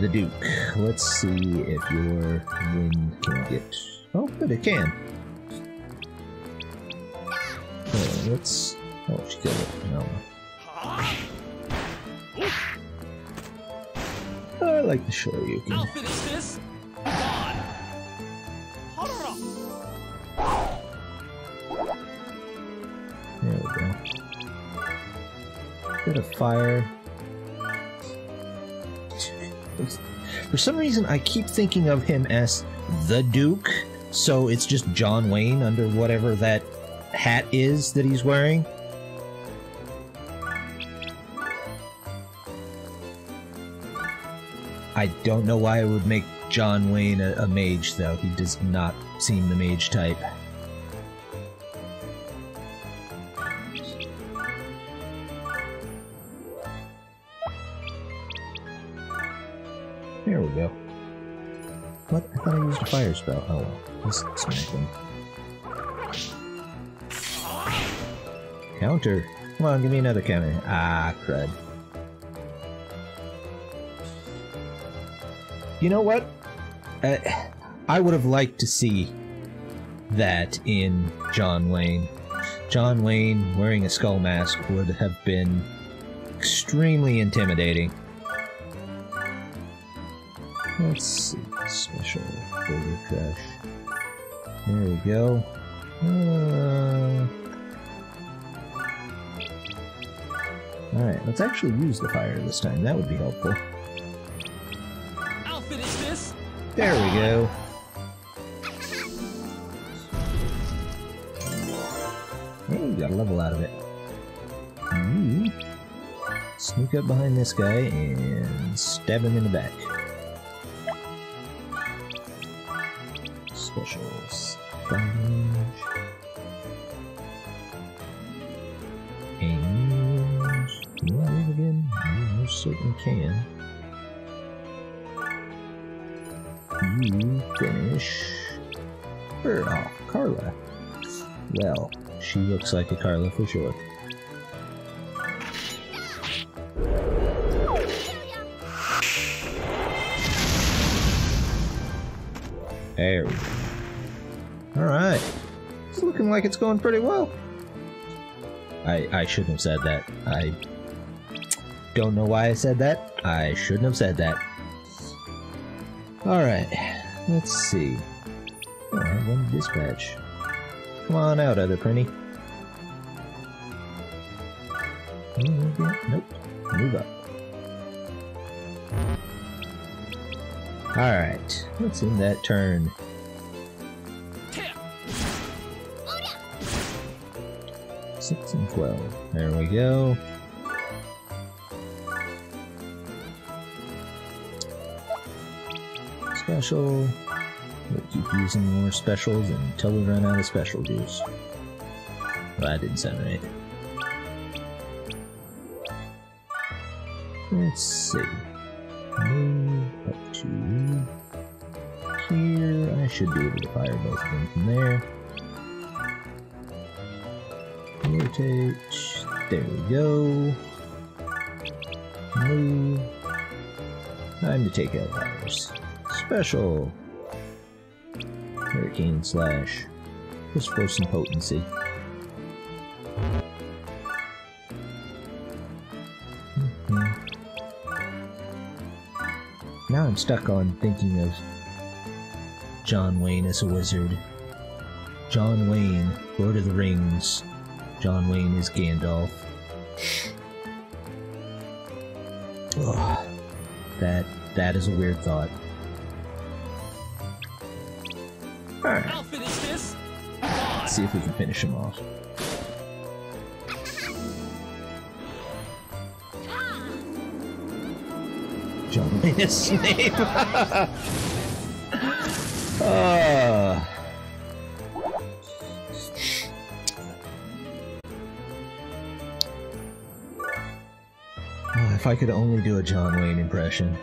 the Duke. Let's see if your wind can get. Oh, good, it can. Oh, let's. Oh, she killed it. No. I like the Shoryuken. I'll finish this. There we go. Bit of fire. For some reason, I keep thinking of him as the Duke, so it's just John Wayne under whatever that hat is that he's wearing. I don't know why it would make John Wayne a, a mage, though. He does not seem the mage type. There we go. What? I thought I used a fire spell. Oh well. Let's smack him. Counter. Come on, give me another counter. Ah, crud. You know what? Uh, I would have liked to see that in John Wayne. John Wayne wearing a skull mask would have been extremely intimidating. Let's see. Special Boulder Crush. There we go. Uh... Alright, let's actually use the fire this time. That would be helpful. I'll finish this. There we go. Hey, got a level out of it. Ooh. Sneak up behind this guy and stab him in the back. Special sponge. And you move again? You most certainly can. You finish her off, Carla. Well, she looks like a Carla for sure. There we go. Alright. It's looking like it's going pretty well. I, I shouldn't have said that. I don't know why I said that. I shouldn't have said that. Alright, let's see. One dispatch. Come on out, other Prinny. Mm-hmm. Nope. Move up. Alright, what's in that turn? Six and twelve. There we go. Special. We'll keep using more specials until we run out of special juice. That didn't sound right. Let's see. Move up to here. I should be able to fire both of them from there. Rotate. There we go. Move. Time to take out ours. Special. Hurricane Slash. Just for some potency. Mhm. Now I'm stuck on thinking of John Wayne as a wizard. John Wayne, Lord of the Rings. John Wayne is Gandalf. Ugh, that that is a weird thought. Alright, I'll finish this. let's see if we can finish him off. John Wayne is Snape. Ah. Uh, if I could only do a John Wayne impression.